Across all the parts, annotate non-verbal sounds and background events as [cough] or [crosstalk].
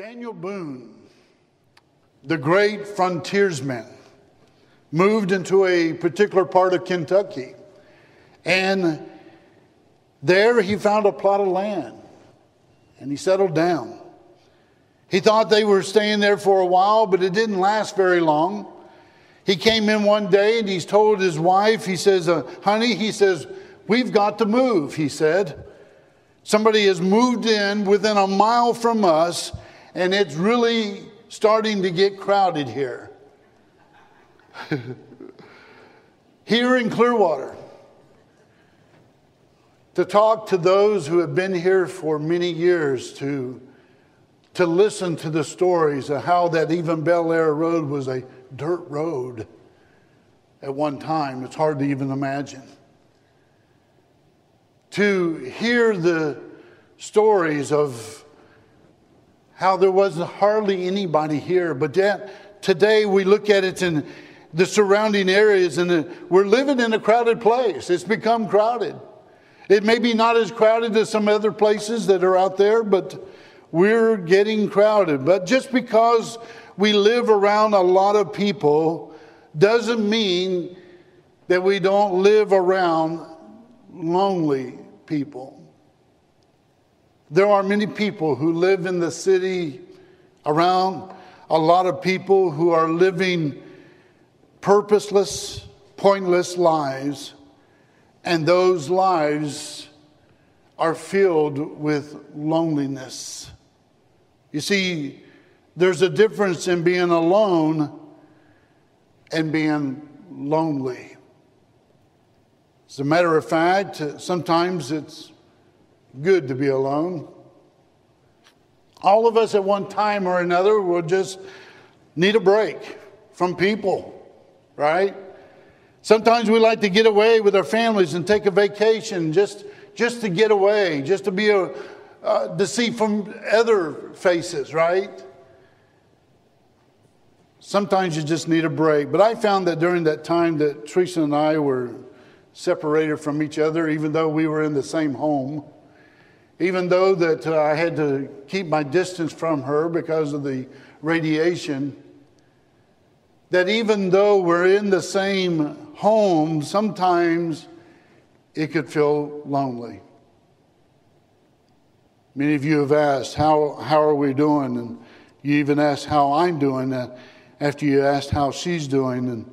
Daniel Boone, the great frontiersman, moved into a particular part of Kentucky. And there he found a plot of land and he settled down. He thought they were staying there for a while, but it didn't last very long. He came in one day and he's told his wife, he says, uh, Honey, he says, We've got to move, he said. Somebody has moved in within a mile from us, and it's really starting to get crowded here. [laughs] here in Clearwater, to talk to those who have been here for many years, to, to listen to the stories of how that even Belleair Road was a dirt road at one time. It's hard to even imagine. To hear the stories of how there was hardly anybody here, but yet today we look at it in the surrounding areas and we're living in a crowded place. It's become crowded. It may be not as crowded as some other places that are out there, but we're getting crowded. But just because we live around a lot of people doesn't mean that we don't live around lonely people. There are many people who live in the city around a lot of people who are living purposeless, pointless lives, and those lives are filled with loneliness. You see, there's a difference in being alone and being lonely. As a matter of fact, sometimes it's good to be alone. All of us at one time or another will just need a break from people, right? Sometimes we like to get away with our families and take a vacation just, just to get away, just to be a, uh, to see from other faces, right? Sometimes you just need a break. But I found that during that time that Teresa and I were separated from each other, even though we were in the same home, even though that uh, I had to keep my distance from her because of the radiation, that even though we're in the same home, sometimes it could feel lonely. Many of you have asked, How, how are we doing? And you even asked how I'm doing uh, after you asked how she's doing. And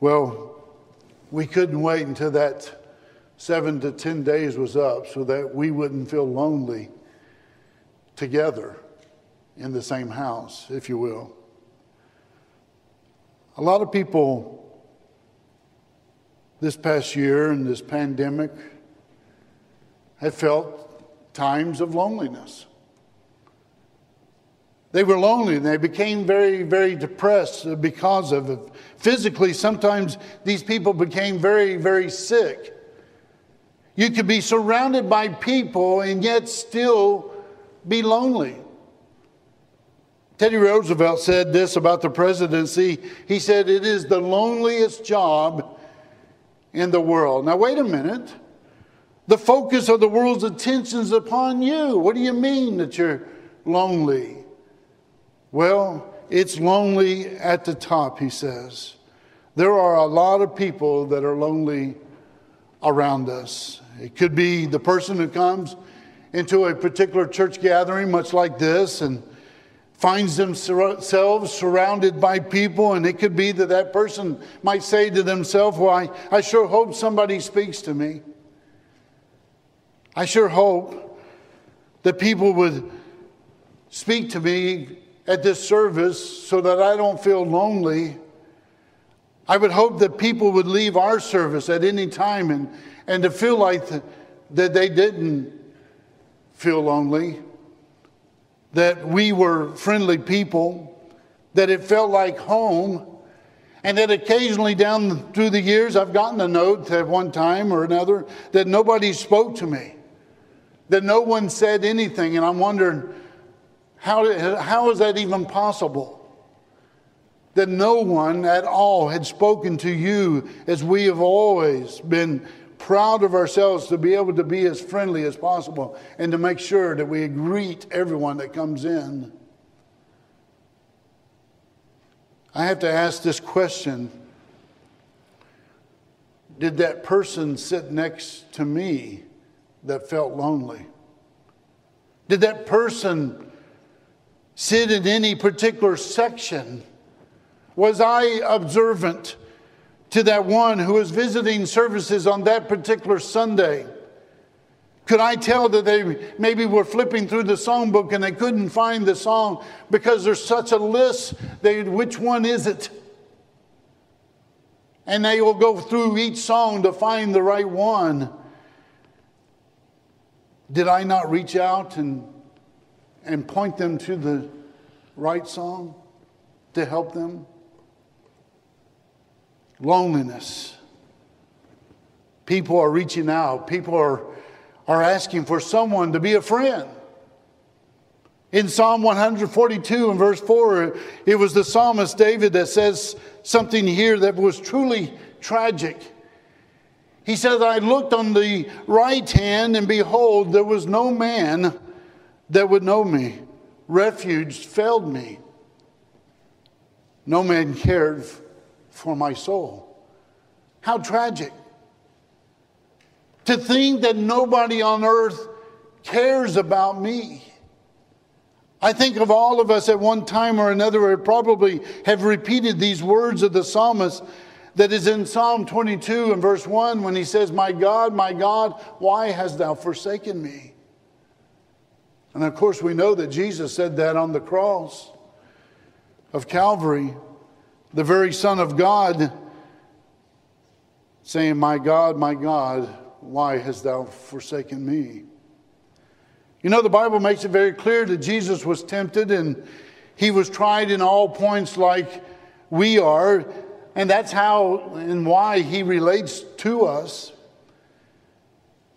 well, we couldn't wait until that seven to 10 days was up so that we wouldn't feel lonely together in the same house, if you will. A lot of people this past year in this pandemic have felt times of loneliness. They were lonely and they became very, very depressed because of it. Physically, sometimes these people became very, very sick. You could be surrounded by people and yet still be lonely. Teddy Roosevelt said this about the presidency. He said, It is the loneliest job in the world. Now, wait a minute. The focus of the world's attention is upon you. What do you mean that you're lonely? Well, it's lonely at the top, he says. There are a lot of people that are lonely around us. It could be the person who comes into a particular church gathering, much like this, and finds themselves surrounded by people, and it could be that that person might say to themselves, Well, I, I sure hope somebody speaks to me. I sure hope that people would speak to me at this service so that I don't feel lonely. I would hope that people would leave our service at any time and, and to feel like the, that they didn't feel lonely, that we were friendly people, that it felt like home, and that occasionally down through the years I've gotten a note at one time or another that nobody spoke to me, that no one said anything, and I'm wondering how, how is that even possible? That no one at all had spoken to you as we have always been proud of ourselves to be able to be as friendly as possible and to make sure that we greet everyone that comes in. I have to ask this question Did that person sit next to me that felt lonely? Did that person sit in any particular section? Was I observant? To that one who was visiting services on that particular Sunday? Could I tell that they maybe were flipping through the songbook and they couldn't find the song because there's such a list? They, which one is it? And they will go through each song to find the right one. Did I not reach out and, and point them to the right song to help them? Loneliness. People are reaching out. People are are asking for someone to be a friend. In Psalm 142 and verse 4, it was the psalmist David that says something here that was truly tragic. He says, I looked on the right hand, and behold, there was no man that would know me. Refuge failed me. No man cared for my soul. How tragic. To think that nobody on earth cares about me. I think of all of us at one time or another probably have repeated these words of the psalmist that is in Psalm 22 and verse 1 when he says, My God, my God, why hast thou forsaken me? And of course, we know that Jesus said that on the cross of Calvary, the very Son of God saying, My God, my God, why hast thou forsaken me? You know, the Bible makes it very clear that Jesus was tempted and he was tried in all points like we are, and that's how and why he relates to us.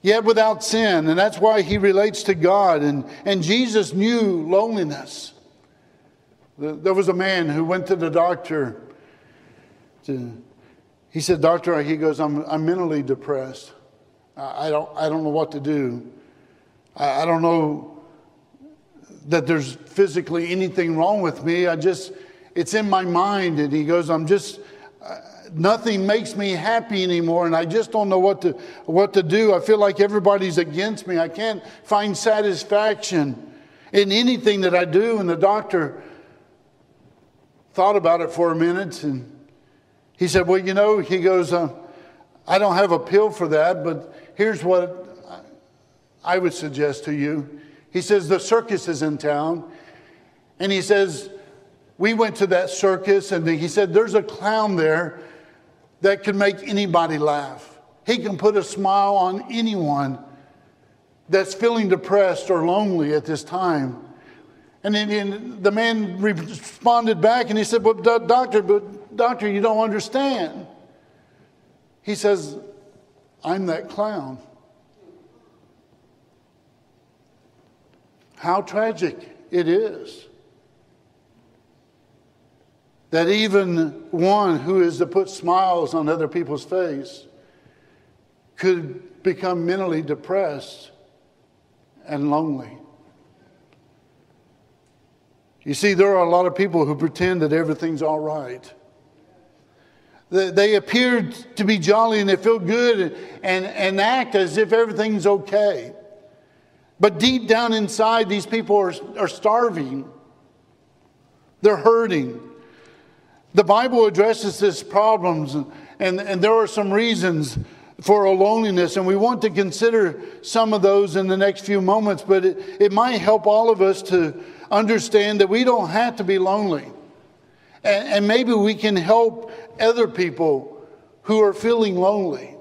Yet without sin, and that's why he relates to God. And, and Jesus knew loneliness. There was a man who went to the doctor. To, he said, Doctor, he goes, I'm, I'm mentally depressed. I don't, I don't know what to do. I, I don't know that there's physically anything wrong with me. I just, it's in my mind. And he goes, I'm just, uh, nothing makes me happy anymore. And I just don't know what to, what to do. I feel like everybody's against me. I can't find satisfaction in anything that I do. And the doctor thought about it for a minute and he said, Well, you know, he goes, uh, I don't have a pill for that, but here's what I would suggest to you. He says, The circus is in town. And he says, We went to that circus, and then he said, There's a clown there that can make anybody laugh. He can put a smile on anyone that's feeling depressed or lonely at this time. And then the man responded back and he said, But, doctor, but doctor, you don't understand. He says, I'm that clown. How tragic it is that even one who is to put smiles on other people's face could become mentally depressed and lonely. You see, there are a lot of people who pretend that everything's all right. They appear to be jolly and they feel good and, and act as if everything's okay. But deep down inside, these people are, are starving, they're hurting. The Bible addresses this problems, and, and there are some reasons for a loneliness, and we want to consider some of those in the next few moments, but it, it might help all of us to understand that we don't have to be lonely. And, and maybe we can help other people who are feeling lonely.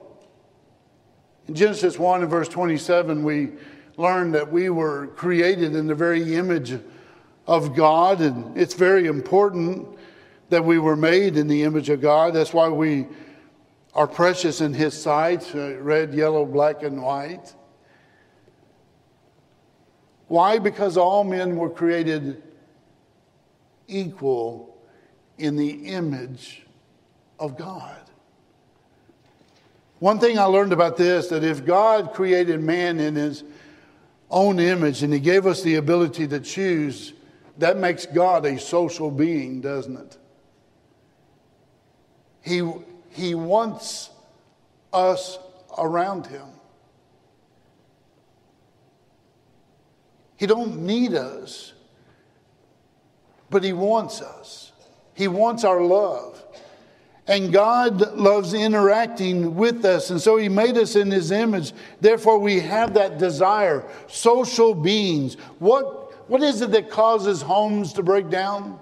In Genesis 1 and verse 27, we learn that we were created in the very image of God, and it's very important that we were made in the image of God. That's why we are precious in His sight uh, red, yellow, black, and white. Why? Because all men were created equal in the image of God. One thing I learned about this that if God created man in his own image and he gave us the ability to choose, that makes God a social being, doesn't it? He, he wants us around him. He don't need us, but he wants us. He wants our love. And God loves interacting with us. And so He made us in His image. Therefore, we have that desire. Social beings. What, what is it that causes homes to break down?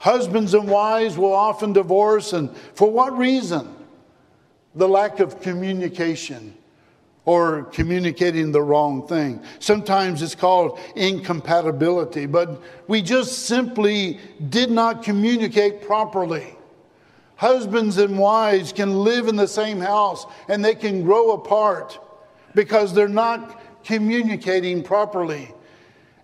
Husbands and wives will often divorce. And for what reason? The lack of communication or communicating the wrong thing. Sometimes it's called incompatibility, but we just simply did not communicate properly. Husbands and wives can live in the same house and they can grow apart because they're not communicating properly.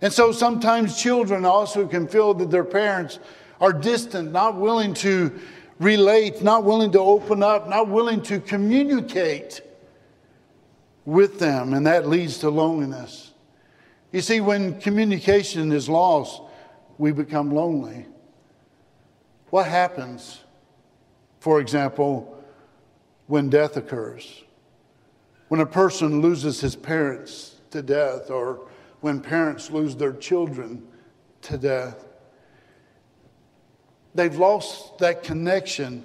And so sometimes children also can feel that their parents are distant, not willing to relate, not willing to open up, not willing to communicate with them, and that leads to loneliness. You see, when communication is lost, we become lonely. What happens? For example, when death occurs, when a person loses his parents to death, or when parents lose their children to death, they've lost that connection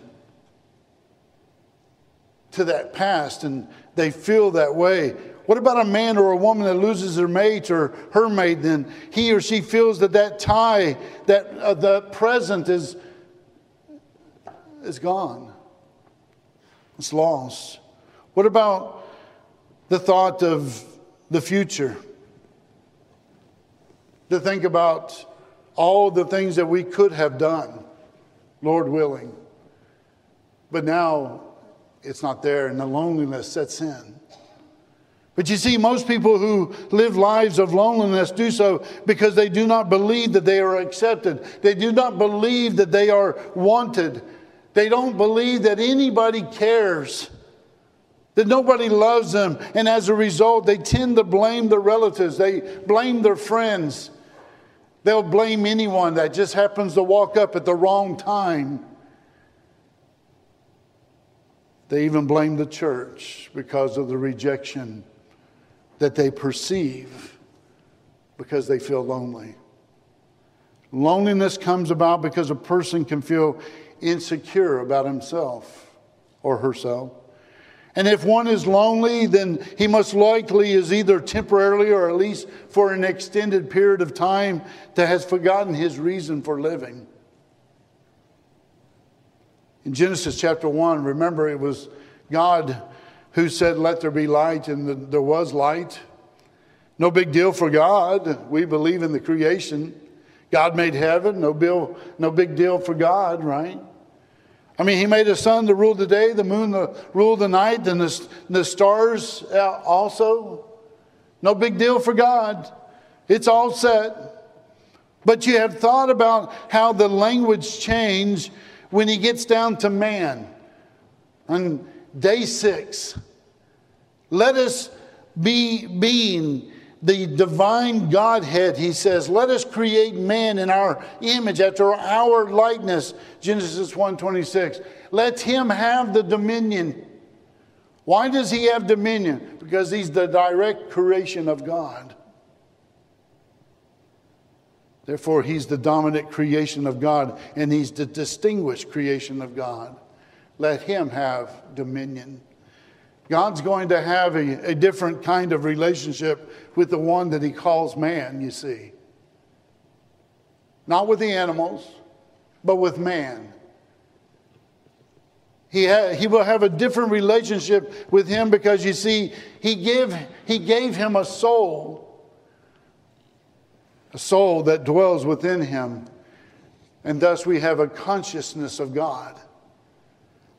to that past and they feel that way. What about a man or a woman that loses their mate or her mate? Then he or she feels that that tie, that uh, the present is is gone. It's lost. What about the thought of the future? To think about all the things that we could have done, Lord willing. But now it's not there and the loneliness sets in. But you see, most people who live lives of loneliness do so because they do not believe that they are accepted. They do not believe that they are wanted. They don't believe that anybody cares, that nobody loves them. And as a result, they tend to blame their relatives, they blame their friends. They'll blame anyone that just happens to walk up at the wrong time. They even blame the church because of the rejection that they perceive because they feel lonely. Loneliness comes about because a person can feel insecure about himself or herself. And if one is lonely, then he most likely is either temporarily or at least for an extended period of time that has forgotten his reason for living. In Genesis chapter 1, remember it was God who said, Let there be light, and there was light. No big deal for God. We believe in the creation. God made heaven, no, bill, no big deal for God, right? I mean, he made the sun to rule the day, the moon to rule the night, and the, the stars uh, also. No big deal for God. It's all set. But you have thought about how the language changed when he gets down to man. On day six, let us be being the divine Godhead, he says, let us create man in our image after our likeness. Genesis 1:26. Let him have the dominion. Why does he have dominion? Because he's the direct creation of God. Therefore, he's the dominant creation of God and he's the distinguished creation of God. Let him have dominion. God's going to have a, a different kind of relationship with the one that he calls man, you see. Not with the animals, but with man. He, ha- he will have a different relationship with him because you see, he gave, he gave him a soul, a soul that dwells within him. And thus we have a consciousness of God.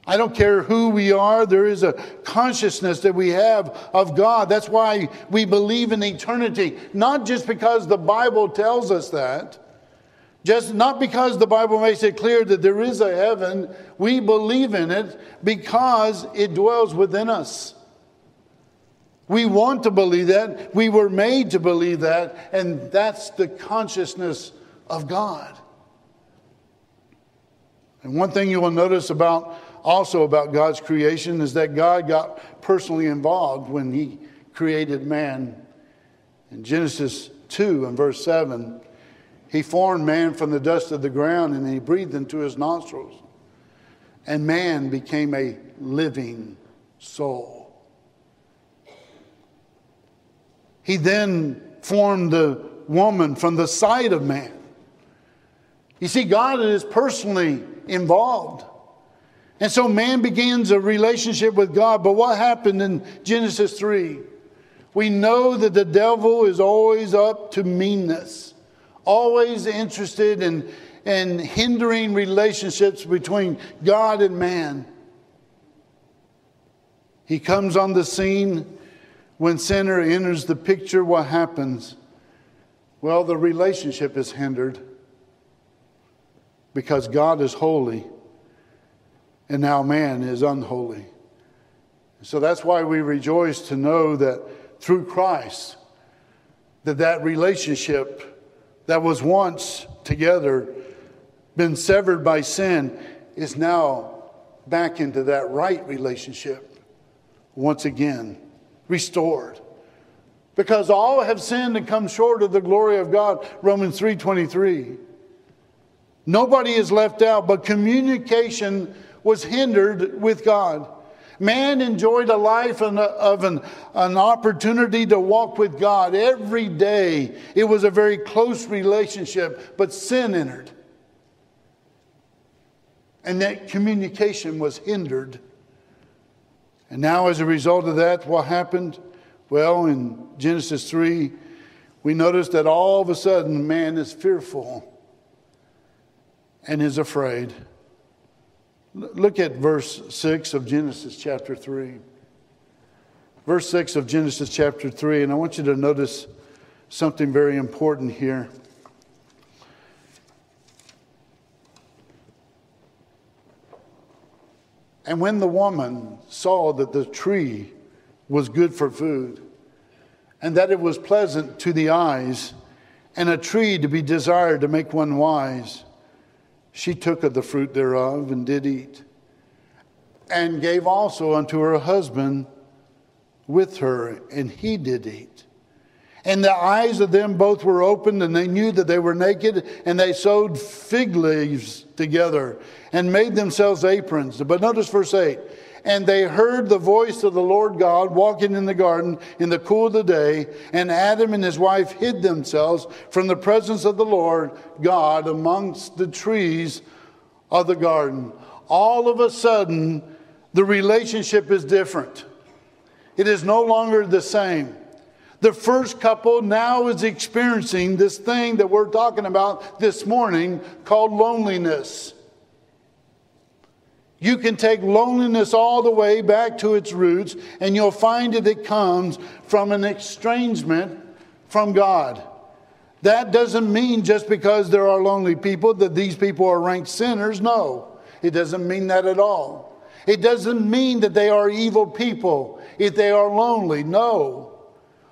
I don't care who we are, there is a consciousness that we have of God. That's why we believe in eternity, not just because the Bible tells us that. Just not because the Bible makes it clear that there is a heaven, we believe in it because it dwells within us. We want to believe that. We were made to believe that, and that's the consciousness of God. And one thing you will notice about also about God's creation is that God got personally involved when he created man. In Genesis 2 and verse 7, he formed man from the dust of the ground and he breathed into his nostrils. And man became a living soul. He then formed the woman from the side of man. You see, God is personally involved. And so man begins a relationship with God. But what happened in Genesis 3? We know that the devil is always up to meanness, always interested in, in hindering relationships between God and man. He comes on the scene when sinner enters the picture. What happens? Well, the relationship is hindered because God is holy and now man is unholy. So that's why we rejoice to know that through Christ that that relationship that was once together been severed by sin is now back into that right relationship once again restored because all have sinned and come short of the glory of God Romans 3:23 Nobody is left out but communication was hindered with God Man enjoyed a life of an, an opportunity to walk with God every day. It was a very close relationship, but sin entered. And that communication was hindered. And now, as a result of that, what happened? Well, in Genesis 3, we notice that all of a sudden man is fearful and is afraid. Look at verse 6 of Genesis chapter 3. Verse 6 of Genesis chapter 3, and I want you to notice something very important here. And when the woman saw that the tree was good for food, and that it was pleasant to the eyes, and a tree to be desired to make one wise, she took of the fruit thereof and did eat, and gave also unto her husband with her, and he did eat. And the eyes of them both were opened, and they knew that they were naked, and they sewed fig leaves together and made themselves aprons. But notice verse 8 and they heard the voice of the Lord God walking in the garden in the cool of the day, and Adam and his wife hid themselves from the presence of the Lord God amongst the trees of the garden. All of a sudden, the relationship is different. It is no longer the same. The first couple now is experiencing this thing that we're talking about this morning called loneliness. You can take loneliness all the way back to its roots, and you'll find that it comes from an estrangement from God. That doesn't mean just because there are lonely people that these people are ranked sinners. No, it doesn't mean that at all. It doesn't mean that they are evil people if they are lonely. No.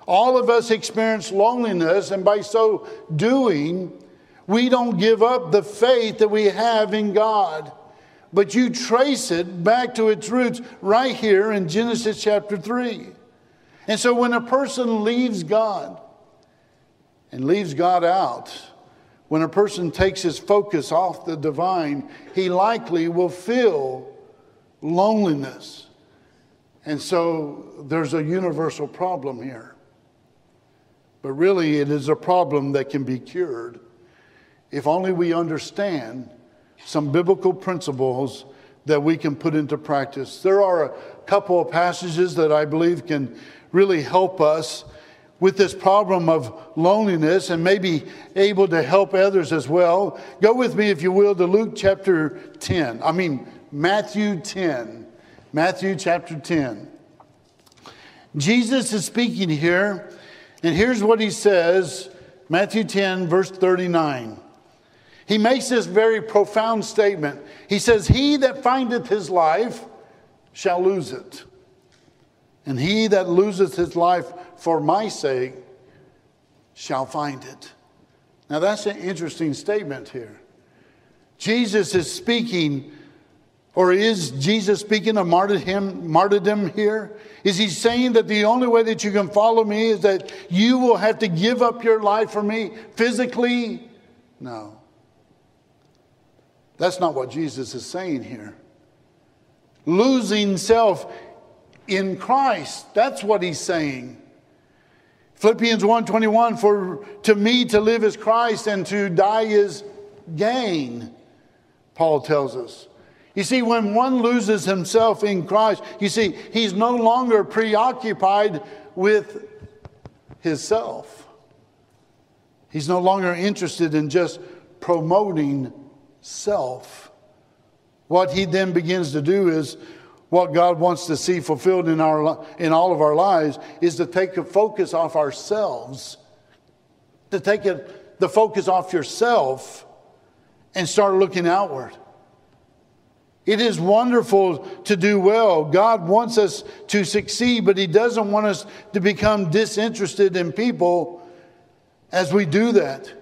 All of us experience loneliness, and by so doing, we don't give up the faith that we have in God but you trace it back to its roots right here in Genesis chapter 3. And so when a person leaves God and leaves God out, when a person takes his focus off the divine, he likely will feel loneliness. And so there's a universal problem here. But really, it is a problem that can be cured if only we understand some biblical principles that we can put into practice. There are a couple of passages that I believe can really help us with this problem of loneliness and maybe able to help others as well. Go with me, if you will, to Luke chapter 10. I mean, Matthew 10. Matthew chapter 10. Jesus is speaking here, and here's what he says Matthew 10, verse 39 he makes this very profound statement. He says, He that findeth his life shall lose it. And he that loseth his life for my sake shall find it. Now, that's an interesting statement here. Jesus is speaking, or is Jesus speaking of martyrdom, martyrdom here? Is he saying that the only way that you can follow me is that you will have to give up your life for me physically? No. That's not what Jesus is saying here. Losing self in Christ, that's what he's saying. Philippians 1:21 for to me to live is Christ and to die is gain. Paul tells us. You see, when one loses himself in Christ, you see, he's no longer preoccupied with his self. He's no longer interested in just promoting self. What he then begins to do is what God wants to see fulfilled in, our, in all of our lives is to take the focus off ourselves, to take it, the focus off yourself and start looking outward. It is wonderful to do well. God wants us to succeed, but He doesn't want us to become disinterested in people as we do that.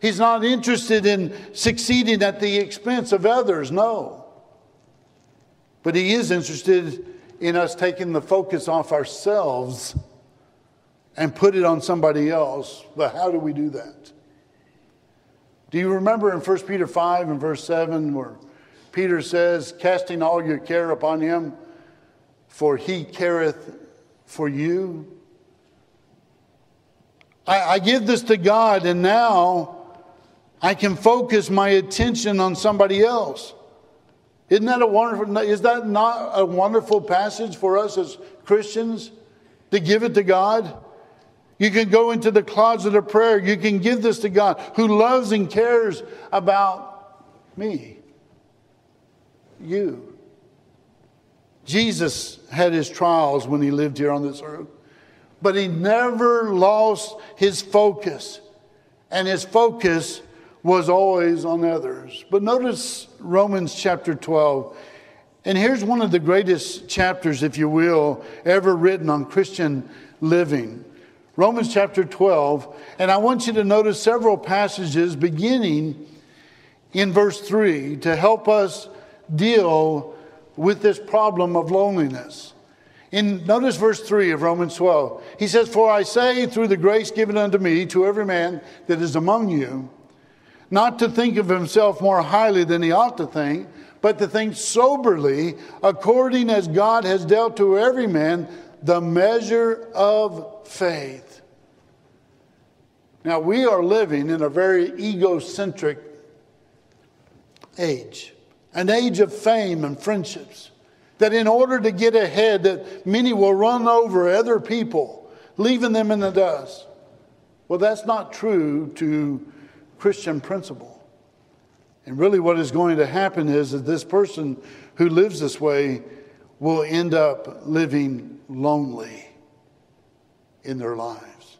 He's not interested in succeeding at the expense of others, no. But He is interested in us taking the focus off ourselves and put it on somebody else. But how do we do that? Do you remember in 1 Peter 5 and verse 7 where Peter says, Casting all your care upon him, for he careth for you? I, I give this to God, and now I can focus my attention on somebody else. Isn't that a wonderful, is that not a wonderful passage for us as Christians to give it to God? You can go into the closet of prayer. You can give this to God who loves and cares about me, you. Jesus had his trials when he lived here on this earth, but he never lost his focus. And his focus was always on others. But notice Romans chapter 12. And here's one of the greatest chapters, if you will, ever written on Christian living. Romans chapter 12, and I want you to notice several passages beginning in verse 3 to help us deal with this problem of loneliness. In notice verse 3 of Romans 12. He says, For I say through the grace given unto me to every man that is among you, not to think of himself more highly than he ought to think, but to think soberly, according as God has dealt to every man the measure of faith. Now, we are living in a very egocentric age, an age of fame and friendships. That in order to get ahead, that many will run over other people, leaving them in the dust. Well, that's not true to Christian principle. And really, what is going to happen is that this person who lives this way will end up living lonely in their lives.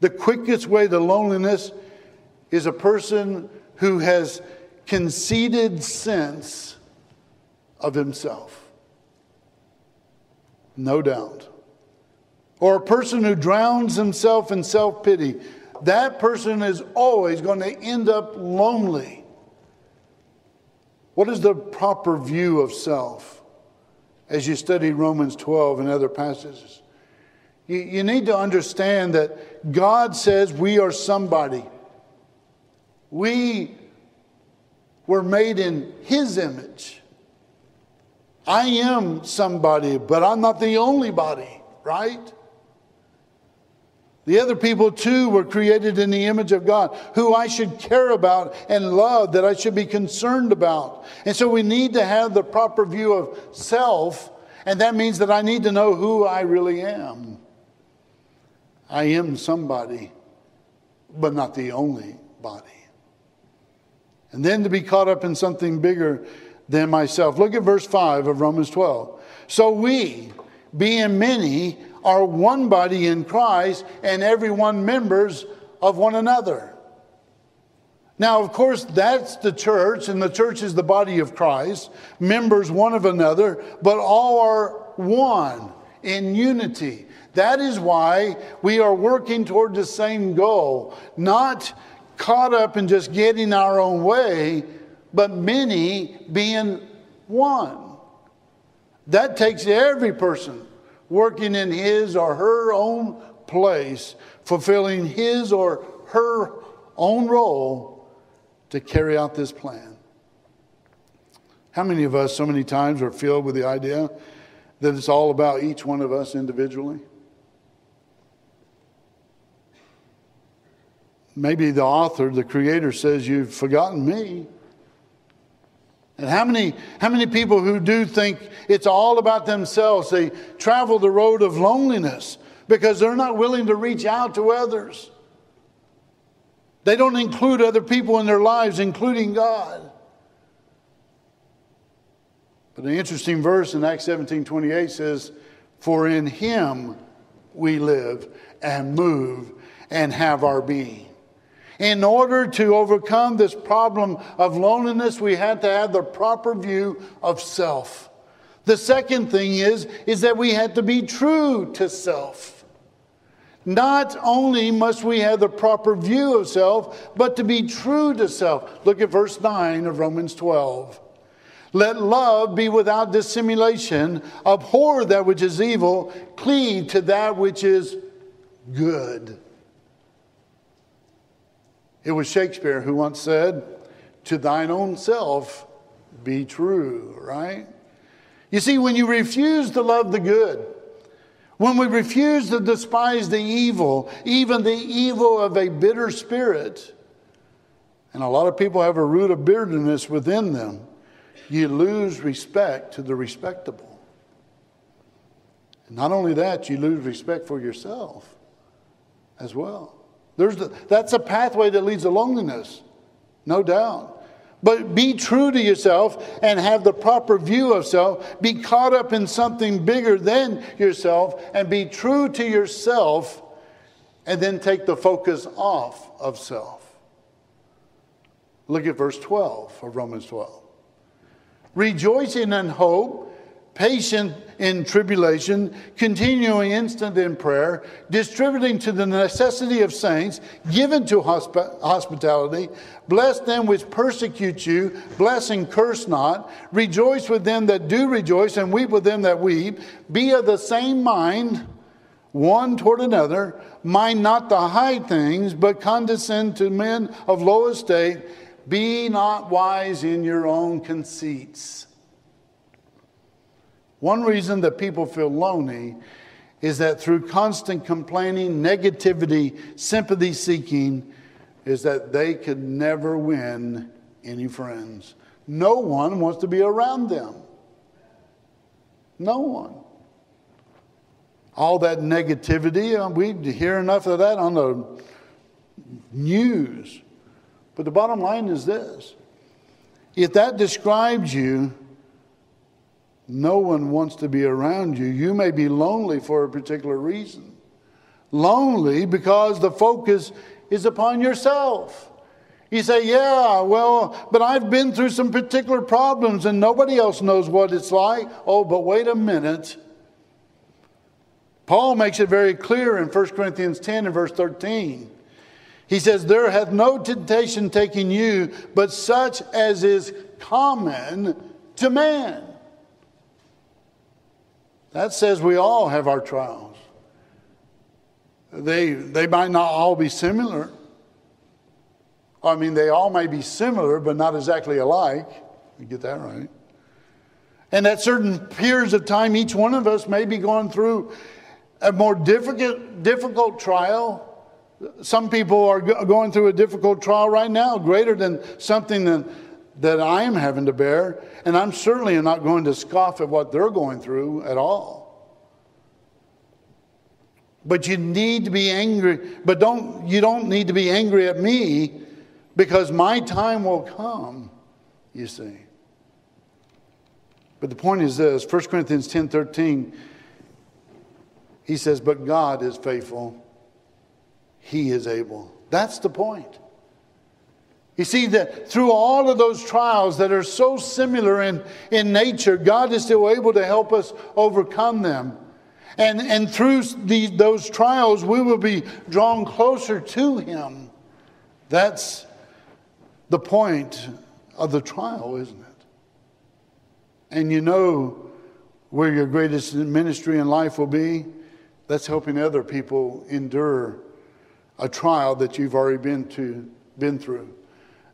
The quickest way to loneliness is a person who has conceited sense of himself. No doubt. Or a person who drowns himself in self pity. That person is always going to end up lonely. What is the proper view of self? as you study Romans 12 and other passages. You, you need to understand that God says we are somebody. We were made in His image. I am somebody, but I'm not the only body, right? The other people too were created in the image of God, who I should care about and love, that I should be concerned about. And so we need to have the proper view of self, and that means that I need to know who I really am. I am somebody, but not the only body. And then to be caught up in something bigger than myself. Look at verse 5 of Romans 12. So we, being many, are one body in Christ, and every one members of one another. Now, of course, that's the church, and the church is the body of Christ, members one of another, but all are one in unity. That is why we are working toward the same goal, not caught up in just getting our own way, but many being one. That takes every person working in his or her own place, fulfilling his or her own role to carry out this plan. How many of us, so many times, are filled with the idea that it's all about each one of us individually? Maybe the author, the creator says, You've forgotten me. And how many, how many people who do think it's all about themselves, they travel the road of loneliness because they're not willing to reach out to others. They don't include other people in their lives, including God. But an interesting verse in Acts 17 28 says, For in him we live and move and have our being. In order to overcome this problem of loneliness, we had to have the proper view of self. The second thing is, is that we had to be true to self. Not only must we have the proper view of self, but to be true to self. Look at verse 9 of Romans 12. Let love be without dissimulation, abhor that which is evil, cleave to that which is good. It was Shakespeare who once said, To thine own self be true, right? You see, when you refuse to love the good, when we refuse to despise the evil, even the evil of a bitter spirit, and a lot of people have a root of bitterness within them, you lose respect to the respectable. And not only that, you lose respect for yourself as well. There's the, that's a pathway that leads to loneliness, no doubt. But be true to yourself and have the proper view of self. Be caught up in something bigger than yourself and be true to yourself and then take the focus off of self. Look at verse 12 of Romans 12. Rejoicing in hope patient in tribulation, continuing instant in prayer, distributing to the necessity of saints, given to hosp- hospitality, bless them which persecute you, bless and curse not, rejoice with them that do rejoice, and weep with them that weep, be of the same mind one toward another, mind not the high things, but condescend to men of low estate, be not wise in your own conceits. One reason that people feel lonely is that through constant complaining, negativity, sympathy seeking, is that they could never win any friends. No one wants to be around them. No one. All that negativity, uh, we hear enough of that on the news. But the bottom line is this if that describes you, no one wants to be around you. You may be lonely for a particular reason. Lonely because the focus is upon yourself. You say, Yeah, well, but I've been through some particular problems and nobody else knows what it's like. Oh, but wait a minute. Paul makes it very clear in 1 Corinthians 10 and verse 13. He says, There hath no temptation taken you, but such as is common to man. That says we all have our trials. They, they might not all be similar. I mean, they all may be similar, but not exactly alike. You get that right. And at certain periods of time, each one of us may be going through a more difficult, difficult trial. Some people are going through a difficult trial right now, greater than something that that I am having to bear, and I'm certainly not going to scoff at what they're going through at all. But you need to be angry, but don't you don't need to be angry at me because my time will come, you see. But the point is this 1 Corinthians 10:13 he says, But God is faithful, He is able. That's the point. You see that through all of those trials that are so similar in, in nature, God is still able to help us overcome them. And, and through the, those trials, we will be drawn closer to Him. That's the point of the trial, isn't it? And you know where your greatest ministry in life will be? That's helping other people endure a trial that you've already been to been through.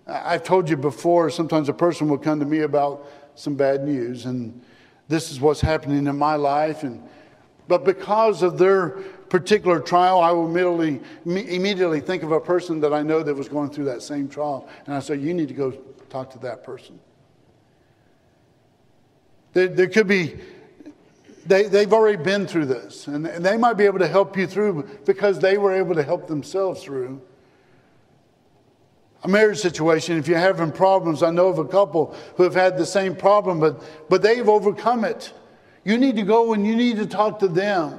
I've told you before, sometimes a person will come to me about some bad news, and this is what's happening in my life. And, but because of their particular trial, I will immediately, immediately think of a person that I know that was going through that same trial. And I say, You need to go talk to that person. There, there could be, they, they've already been through this, and, and they might be able to help you through because they were able to help themselves through a marriage situation, if you're having problems, I know of a couple who have had the same problem, but, but they've overcome it. You need to go and you need to talk to them.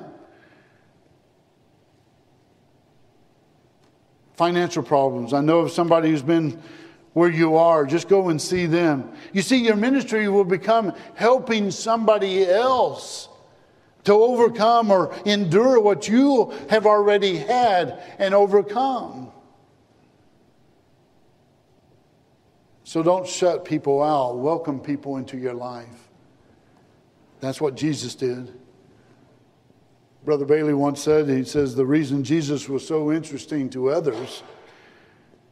Financial problems. I know of somebody who's been where you are. Just go and see them. You see, your ministry will become helping somebody else to overcome or endure what you have already had and overcome. So don't shut people out. Welcome people into your life. That's what Jesus did. Brother Bailey once said, he says, the reason Jesus was so interesting to others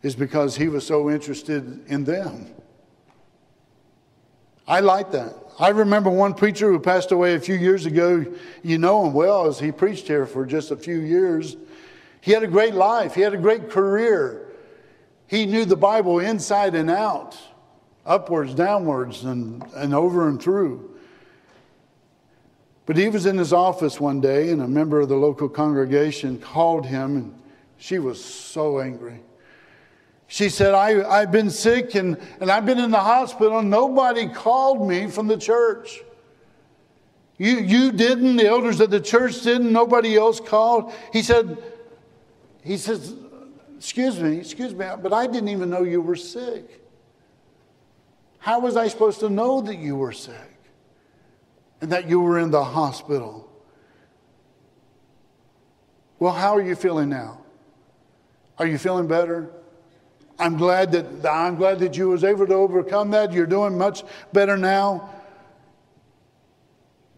is because he was so interested in them. I like that. I remember one preacher who passed away a few years ago. You know him well as he preached here for just a few years. He had a great life, he had a great career. He knew the Bible inside and out, upwards, downwards, and, and over and through. But he was in his office one day, and a member of the local congregation called him, and she was so angry. She said, I, I've been sick and, and I've been in the hospital, and nobody called me from the church. You, you didn't, the elders of the church didn't, nobody else called. He said, he says, Excuse me, excuse me, but I didn't even know you were sick. How was I supposed to know that you were sick and that you were in the hospital? Well, how are you feeling now? Are you feeling better? I'm glad that I'm glad that you was able to overcome that. You're doing much better now.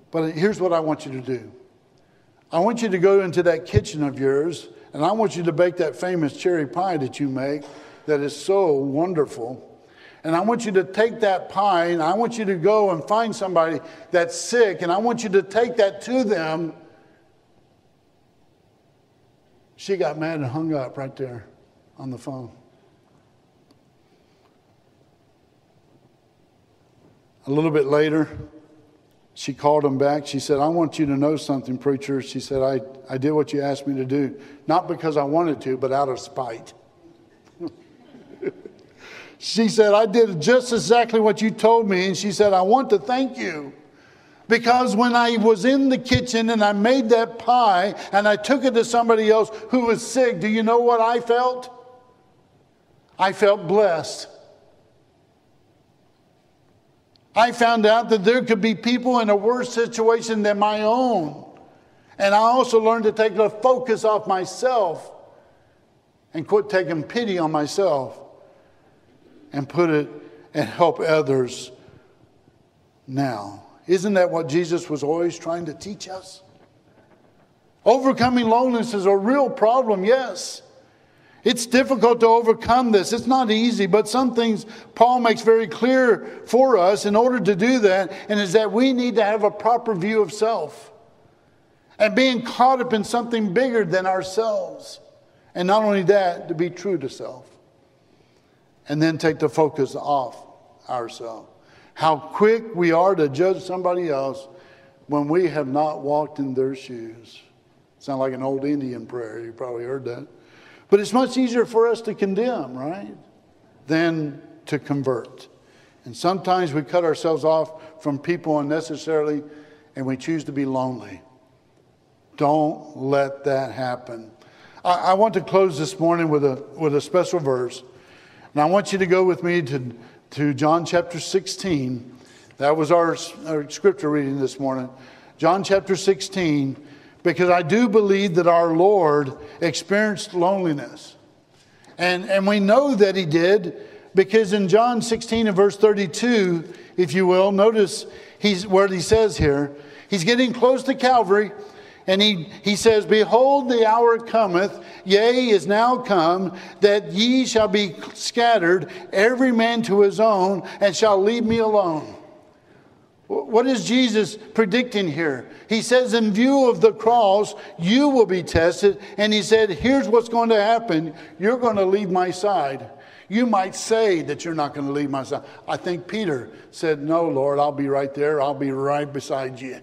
But here's what I want you to do. I want you to go into that kitchen of yours and I want you to bake that famous cherry pie that you make that is so wonderful. And I want you to take that pie and I want you to go and find somebody that's sick and I want you to take that to them. She got mad and hung up right there on the phone. A little bit later, she called him back. She said, I want you to know something, preacher. She said, I, I did what you asked me to do, not because I wanted to, but out of spite. [laughs] she said, I did just exactly what you told me. And she said, I want to thank you. Because when I was in the kitchen and I made that pie and I took it to somebody else who was sick, do you know what I felt? I felt blessed. I found out that there could be people in a worse situation than my own. And I also learned to take the focus off myself and quit taking pity on myself and put it and help others now. Isn't that what Jesus was always trying to teach us? Overcoming loneliness is a real problem, yes. It's difficult to overcome this. It's not easy, but some things Paul makes very clear for us in order to do that, and is that we need to have a proper view of self and being caught up in something bigger than ourselves. And not only that, to be true to self. And then take the focus off ourselves. How quick we are to judge somebody else when we have not walked in their shoes. Sound like an old Indian prayer. You probably heard that. But it's much easier for us to condemn, right, than to convert. And sometimes we cut ourselves off from people unnecessarily and we choose to be lonely. Don't let that happen. I, I, want to close this morning with a, with a special verse. And I want you to go with me to, to John chapter 16. That was our, our scripture reading this morning. John chapter 16 because I do believe that our Lord experienced loneliness. And, and we know that he did Because in John 16 and verse 32, if you will, notice he's where he says here, he's getting close to Calvary, and he, he says, Behold, the hour cometh, yea, is now come, that ye shall be scattered, every man to his own, and shall leave me alone. What is Jesus predicting here? He says, in view of the cross, you will be tested. And he said, here's what's going to happen. You're going to leave my side. You might say that you're not going to leave my side. I think Peter said, No, Lord, I'll be right there. I'll be right beside you.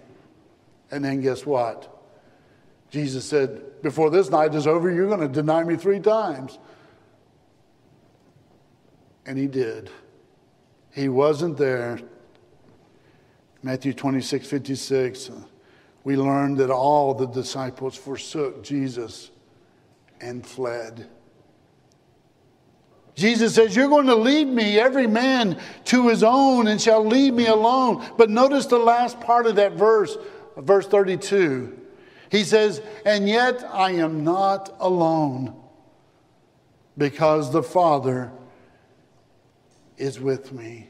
And then guess what? Jesus said, Before this night is over, you're going to deny me three times. And he did. He wasn't there. Matthew 26, 56, we learn that all the disciples forsook Jesus and fled. Jesus says, You're going to lead me, every man to his own, and shall leave me alone. But notice the last part of that verse, verse 32. He says, And yet I am not alone because the Father is with me.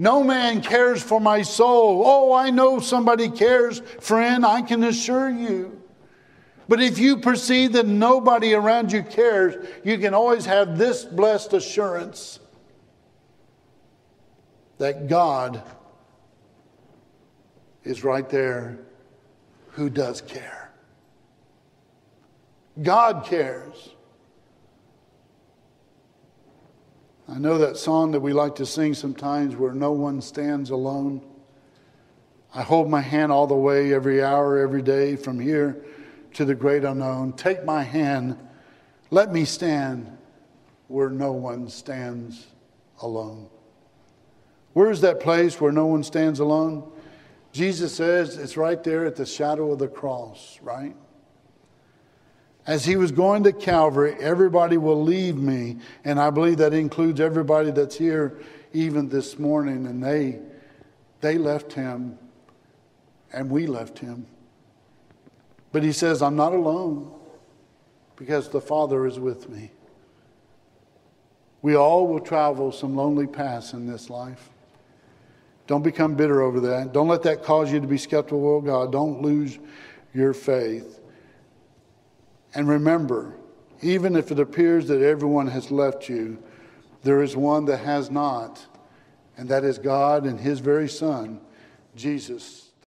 No man cares for my soul. Oh, I know somebody cares, friend, I can assure you. But if you perceive that nobody around you cares, you can always have this blessed assurance that God is right there who does care. God cares. I know that song that we like to sing sometimes where no one stands alone. I hold my hand all the way every hour, every day from here to the great unknown. Take my hand, let me stand where no one stands alone. Where's that place where no one stands alone? Jesus says it's right there at the shadow of the cross, right? As he was going to Calvary, everybody will leave me. And I believe that includes everybody that's here even this morning. And they, they left him, and we left him. But he says, I'm not alone because the Father is with me. We all will travel some lonely paths in this life. Don't become bitter over that. Don't let that cause you to be skeptical of God. Don't lose your faith. And remember, even if it appears that everyone has left you, there is one that has not, and that is God and His very Son, Jesus